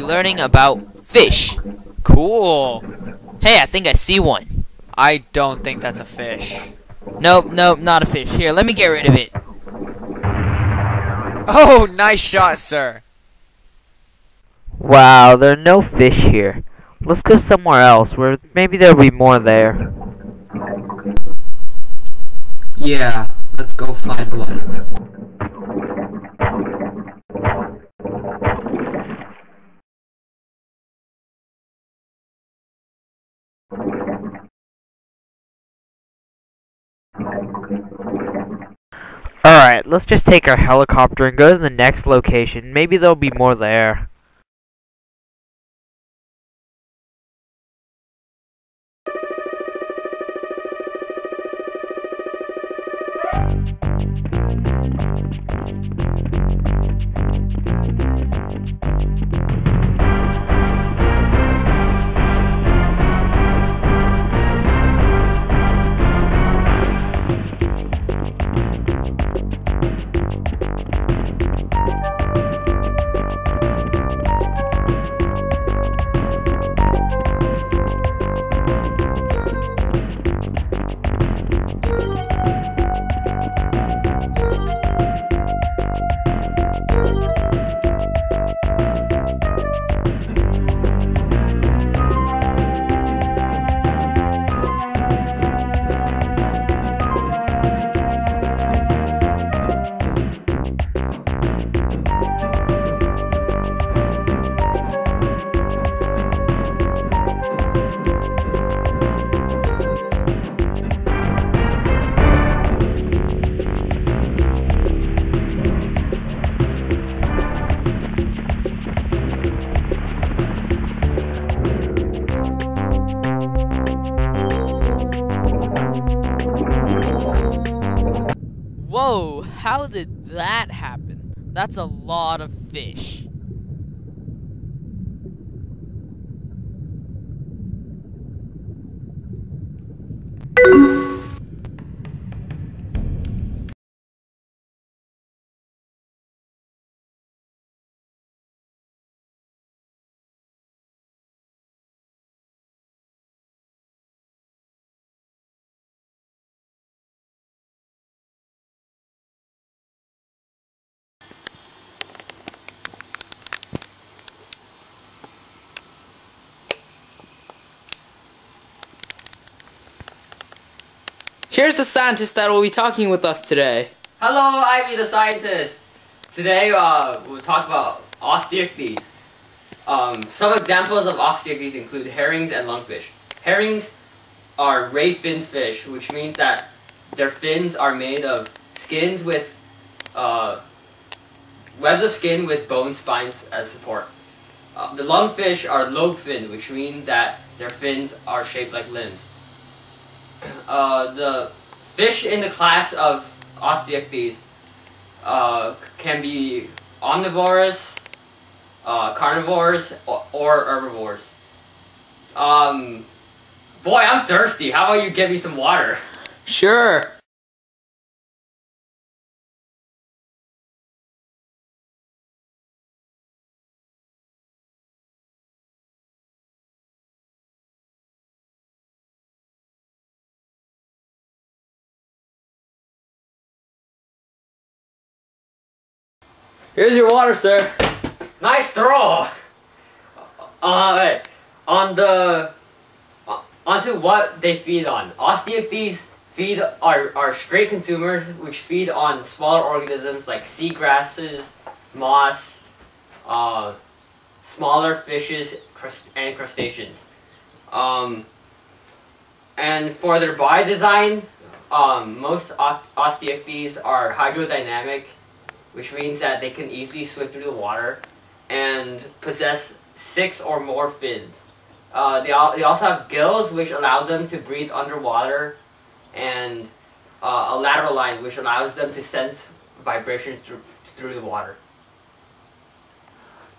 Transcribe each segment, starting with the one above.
learning about fish. Cool. Hey, I think I see one. I don't think that's a fish. Nope, nope, not a fish. Here, let me get rid of it. Oh, nice shot, sir. Wow, there are no fish here. Let's go somewhere else where maybe there'll be more there. Yeah, let's go find one. Alright, let's just take our helicopter and go to the next location. Maybe there'll be more there. Whoa, how did that happen? That's a lot of fish. Here's the scientist that will be talking with us today. Hello, Ivy the scientist. Today, uh, we'll talk about osteichthyes. Um, some examples of osteichthyes include herrings and lungfish. Herrings are ray finned fish, which means that their fins are made of skins with uh, webs of skin with bone spines as support. Uh, the lungfish are lobe finned, which means that their fins are shaped like limbs. Uh, the fish in the class of osteichthyes uh, can be omnivorous, uh, carnivores, or, or herbivores. Um, boy, I'm thirsty. How about you get me some water? Sure. Here's your water, sir. Nice throw. Uh, wait. on the uh, onto what they feed on. Osteichthyes feed are are straight consumers, which feed on smaller organisms like seagrasses, moss, uh, smaller fishes, crust and crustaceans. Um, and for their body design, um, most os- osteichthyes are hydrodynamic, which means that they can easily swim through the water and possess six or more fins. Uh, they, al- they also have gills, which allow them to breathe underwater, and uh, a lateral line, which allows them to sense vibrations through, through the water.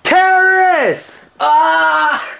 Terrorists! Ah!